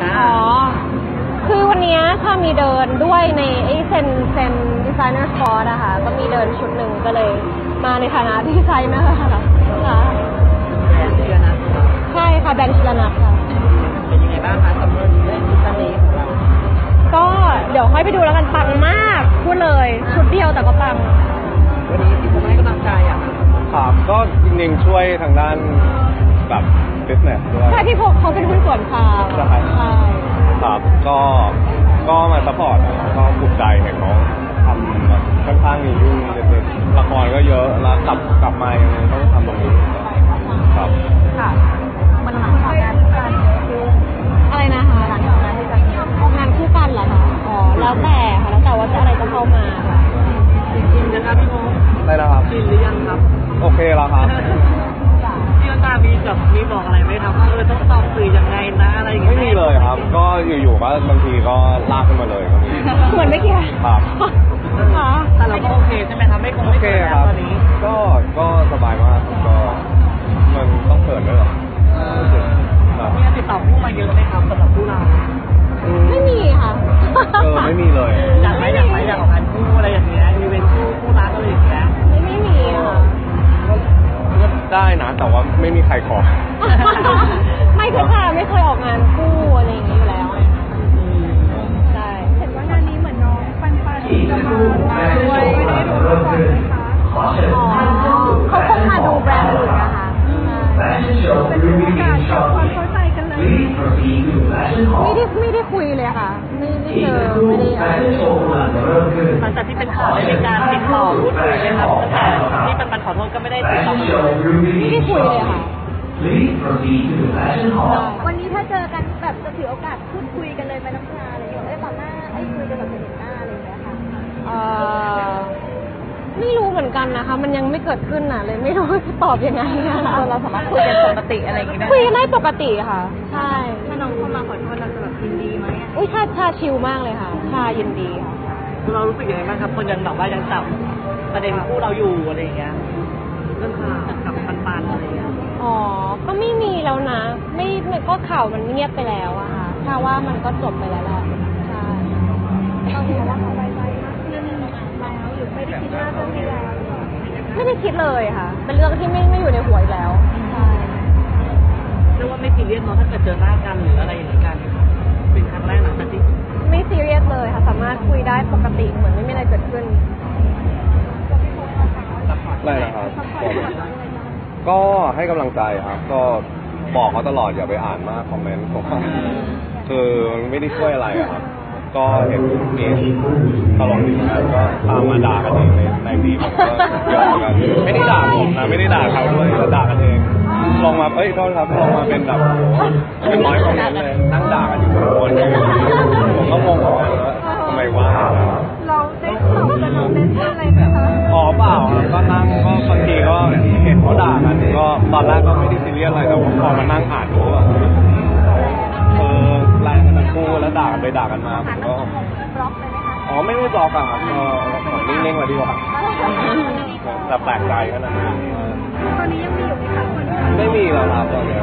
ค่ะอ๋อ คือวันเนี้ยถ้ามีเดินด้วยในไอ้เซนเซนดีไซเนอร์คอร์สอะค่ะ ก็มีเดินชุดหนึ่งก็เลย มาในฐานะดีไซเนอร์ค่ะค่ะแอนเดือนนะใช่ค่ะแบรนด์ชิลนัทค่ะ เป็นยังไงบ้างคะสำหรับเรื่องชุดชั้นนี้ของเราก็เดี๋ยวค่อยไปดูแล้วกันปังมากพูดเลยชุดเดียวแต่ก็ปัง วันนี้ที่ผมให้กำลังใจอะครับก็จริงๆช่วยทางด้านแบบบิสเนสด้วย ใช่พี่พกเขาเป็นหุ้นส่วนค่ะใกลับกลับมายังต้องทำตรงนี้ครับค่ะมันหลังจากงานกันอะไรนะคะหลังจากงานที่จะงานคู่กันเหรอคะอ๋อแล้วแต่ค่ะแล้วแต่ว่าจะอะไรจะเข้ามาค่ะจริงๆนะครับพี่โมได้แล้วครับชินหรือยังครับ โอเคแล้วครับพี่วันตามีแบบมีบอกอะไรไหมครับว่าเออต้องตอบสื่อยังไงนะอะไรอย่างเงี้ไม่ยมีเลยครับ ก็อยู่ๆก็บางทีก็ลากขึ้นมาเลยก็มีเหมือนไม่เกี่ยวครับค่ะแต่เราก็โอเคใช่ไหมครับไม่คง ไหมครับสำหรับผู้เราอืมไม่มีค่ะเออไม่มีเลย อยากไหมอยากไหมอยากออกงานคู่อะไรอย่างเงี้ยอีเวนต์คู่คู่รักอะไรอย่างเงี้ยไม่ไม่มีค่ะ ก็ได้นะแต่ว่าไม่มีใครขอ ไม่ได้ไม่ได้คุยเลยค่ะ ไม่ไม่เจอไม่ได้อะไรหลังจากที่เป็นข่าวได้มีการติดต่อพูดคุยไหมครับตั้งแต่ที่ปันปันขอโทษก็ไม่ได้ติดต่อไม่ได้คุยเลยค่ะวันนี้ถ้าเจอกันแบบจะถือโอกาสพูดคุยกันเลยไปน้ำชาอะไรอย่างเงี้ยเอ้ยต่อหน้าไอ้คุยกันแบบเห็นหน้าอะไรอย่างเงี้ยค่ะเอ่อ ไม่รู้เหมือนกันนะคะ มันยังไม่เกิดขึ้นน่ะ เลยไม่รู้จะตอบยังไงนะคะเราสามารถคุยกันปกติอะไรอย่างเงี้ยคุยกันได้ปกติค่ะ ใช่ถ้าน้องเข้ามาขอโทษเราจะแบบยินดีไหมอะอุ้ยชาชาชิลมากเลยค่ะ ชายินดีค่ะ เรารู้สึกยังไงบ้างครับคนยังแบบว่ายังจับประเด็นคู่เราอยู่อะไรอย่างเงี้ยเรื่องข่าวกับปันปันอะไรอย่างเงี้ยอ๋อ ก็ไม่มีแล้วนะ ไม่มันก็ข่าวมันเงียบไปแล้วอะค่ะถ้าว่ามันก็จบไปแล้วแหละใช่ เราบอกว่าเขาไว้ใจมากขึ้นแล้วหรือ ไม่ได้คิดมากเรื่องที่แล้วไม่ได้คิดเลยค่ะ เป็นเรื่องที่ไม่ไม่อยู่ในหัวอีกแล้วใช่เรียกว่าไม่ซีเรียสเนาะถ้าเกิดเจอหน้ากันหรืออะไรอย่างเงี้ยกัน เป็นครั้งแรกหลังจากที่ไม่ซีเรียสเลยค่ะ สามารถคุยได้ปกติเหมือนไม่มีอะไรเกิดขึ้นได้นะครับ ก็ให้กำลังใจครับ ก็บอกเขาตลอดอย่าไปอ่านมากคอมเมนต์ผมว่าคือมันไม่ได้ช่วยอะไรอะครับ ก็เห็นมีตลกดีนะก็ตามมาด่ากันเองในในฟีดผมก็เยอะเหมือนกันไม่ได้ด่าผมนะไม่ได้ด่าเขาด้วยก็ด่ากันเองลองมาเอ้ยโทษครับลงมาเป็นแบบโอ้โหเป็นร้อยคอมเมนเลยนั่งด่ากันอยู่ทุกคนผมก็งงหมือนกันว่าทำไมวะเราได้ตอบกับน้องเล่นอะไรไหมคะอ๋อเปล่าก็นั่งก็บางทีก็เห็นเขาด่ากันก็ตอนแรกก็ไม่ได้ซีเรียสอะไรแต่พอมานั่งอ่านดู ด่ากันไปด่ากันมาผมก็บล็อกเลยไหมคะอ๋อไม่ไม่บล็อกอะครับก็ผมนิ่งๆมาดีกว่าแต่แปลกใจขนาดนั้นตอนนี้ยังมีอยู่ไหมคะคนที่ไม่มีแล้วครับตอนเนี้ย